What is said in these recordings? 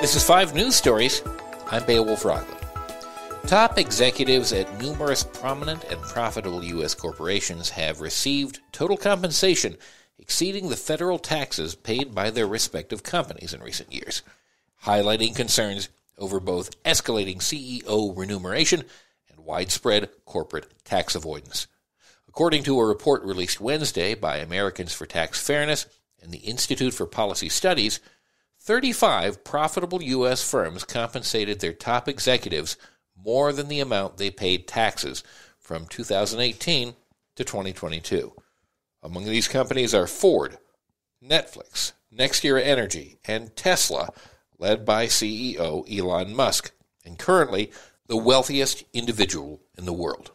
This is 5 News Stories. I'm Beowulf Roglin. Top executives at numerous prominent and profitable U.S. corporations have received total compensation exceeding the federal taxes paid by their respective companies in recent years, highlighting concerns over both escalating CEO remuneration and widespread corporate tax avoidance. According to a report released Wednesday by Americans for Tax Fairness and the Institute for Policy Studies, 35 profitable U.S. firms compensated their top executives more than the amount they paid taxes from 2018 to 2022. Among these companies are Ford, Netflix, NextEra Energy, and Tesla, led by CEO Elon Musk, and currently the wealthiest individual in the world.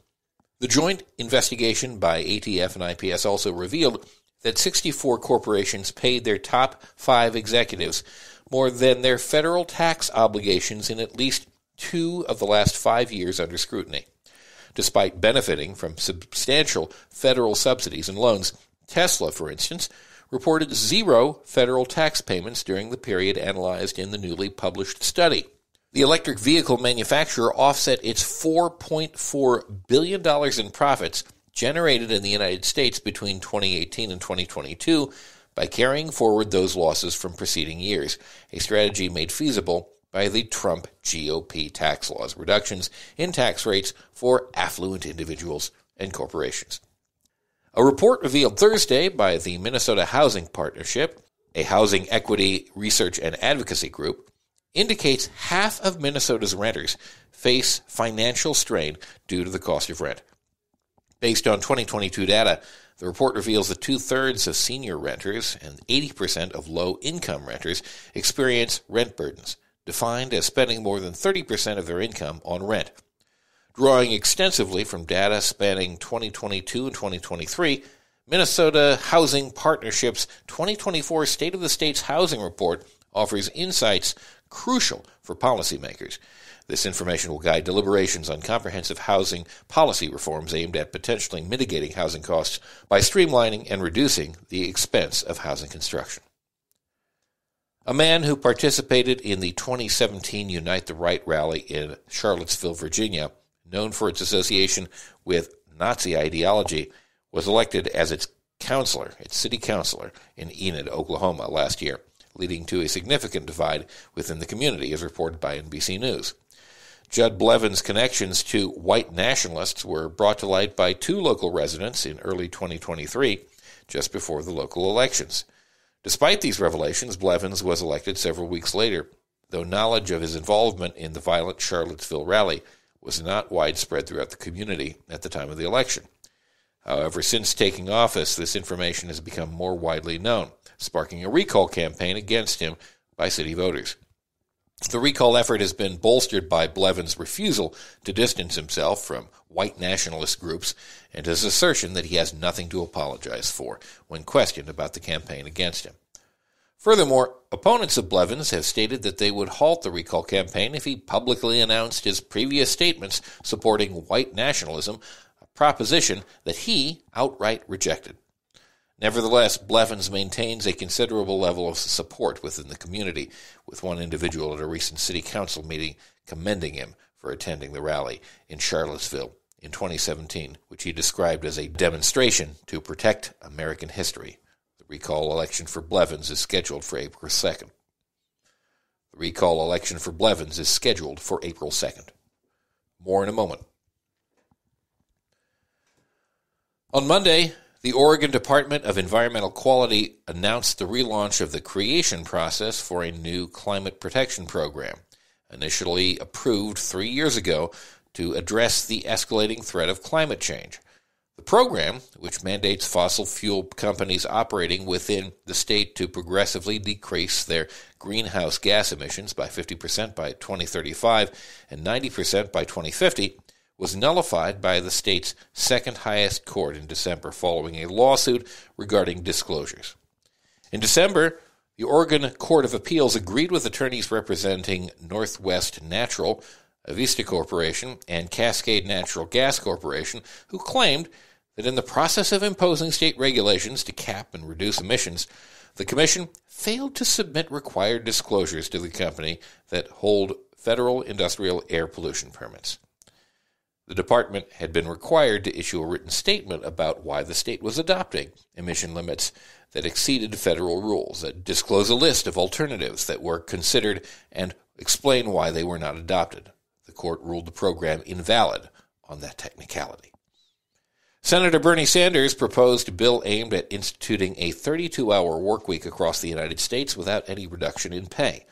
The joint investigation by ATF and IPS also revealed that 64 corporations paid their top five executives more than their federal tax obligations in at least two of the last five years under scrutiny. Despite benefiting from substantial federal subsidies and loans, Tesla, for instance, reported zero federal tax payments during the period analyzed in the newly published study. The electric vehicle manufacturer offset its $4.4 billion in profits generated in the United States between 2018 and 2022 by carrying forward those losses from preceding years, a strategy made feasible by the Trump GOP tax laws, reductions in tax rates for affluent individuals and corporations. A report revealed Thursday by the Minnesota Housing Partnership, a housing equity research and advocacy group, indicates half of Minnesota's renters face financial strain due to the cost of rent. Based on 2022 data, the report reveals that two thirds of senior renters and 80% of low income renters experience rent burdens, defined as spending more than 30% of their income on rent. Drawing extensively from data spanning 2022 and 2023, Minnesota Housing Partnership's 2024 State of the State's Housing Report offers insights crucial for policymakers. This information will guide deliberations on comprehensive housing policy reforms aimed at potentially mitigating housing costs by streamlining and reducing the expense of housing construction. A man who participated in the 2017 Unite the Right rally in Charlottesville, Virginia, known for its association with Nazi ideology, was elected as its counselor, its city councilor in Enid, Oklahoma last year, leading to a significant divide within the community, as reported by NBC News. Judd Blevins' connections to white nationalists were brought to light by two local residents in early 2023, just before the local elections. Despite these revelations, Blevins was elected several weeks later, though knowledge of his involvement in the violent Charlottesville rally was not widespread throughout the community at the time of the election. However, since taking office, this information has become more widely known, sparking a recall campaign against him by city voters. The recall effort has been bolstered by Blevins' refusal to distance himself from white nationalist groups and his assertion that he has nothing to apologize for when questioned about the campaign against him. Furthermore, opponents of Blevins have stated that they would halt the recall campaign if he publicly announced his previous statements supporting white nationalism, proposition that he outright rejected. Nevertheless, Blevins maintains a considerable level of support within the community, with one individual at a recent city council meeting commending him for attending the rally in Charlottesville in 2017, which he described as a demonstration to protect American history. The recall election for Blevins is scheduled for April 2nd. The recall election for Blevins is scheduled for April 2nd. More in a moment. On Monday, the Oregon Department of Environmental Quality announced the relaunch of the creation process for a new climate protection program, initially approved three years ago to address the escalating threat of climate change. The program, which mandates fossil fuel companies operating within the state to progressively decrease their greenhouse gas emissions by 50% by 2035 and 90% by 2050, was nullified by the state's second highest court in December following a lawsuit regarding disclosures. In December, the Oregon Court of Appeals agreed with attorneys representing Northwest Natural, Avista Corporation, and Cascade Natural Gas Corporation, who claimed that in the process of imposing state regulations to cap and reduce emissions, the Commission failed to submit required disclosures to the company that hold federal industrial air pollution permits. The department had been required to issue a written statement about why the state was adopting emission limits that exceeded federal rules, that disclose a list of alternatives that were considered and explain why they were not adopted. The court ruled the program invalid on that technicality. Senator Bernie Sanders proposed a bill aimed at instituting a 32 hour workweek across the United States without any reduction in pay.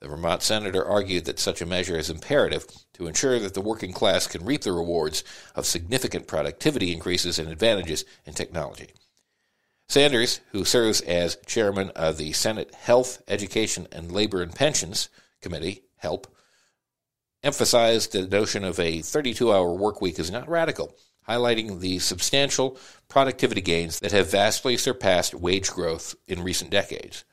The Vermont senator argued that such a measure is imperative to ensure that the working class can reap the rewards of significant productivity increases and advantages in technology. Sanders, who serves as chairman of the Senate Health, Education, and Labor and Pensions Committee, HELP, emphasized the notion of a 32 hour work week is not radical, highlighting the substantial productivity gains that have vastly surpassed wage growth in recent decades.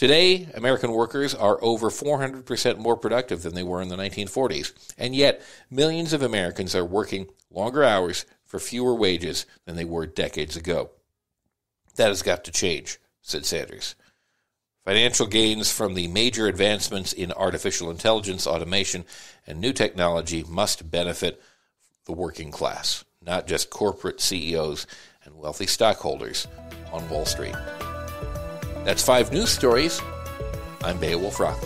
Today, American workers are over 400% more productive than they were in the 1940s, and yet millions of Americans are working longer hours for fewer wages than they were decades ago. That has got to change, said Sanders. Financial gains from the major advancements in artificial intelligence, automation, and new technology must benefit the working class, not just corporate CEOs and wealthy stockholders on Wall Street. That's five news stories. I'm Beowulf Rock.